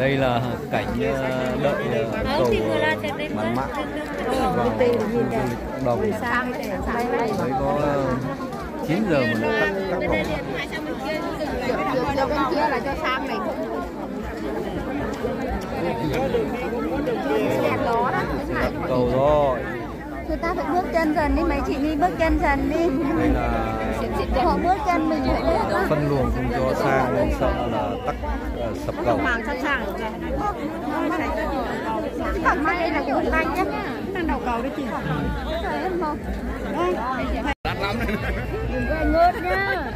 Đây là cảnh ờ, đợi ờ, cầu mặn mặn vào khu du lịch cộng đồng. Đấy có ờ, 9 giờ mà nó đó đó Tắt cầu rồi. người ta phải bước chân dần đi mấy chị đi bước chân dần đi. Đây là họ bước chân mình phải bước đó phân luồng không cho sang nên sợ là tắc ờ, sập cầu. đầu cầu đấy chị đắt lắm đừng có ngớt nhá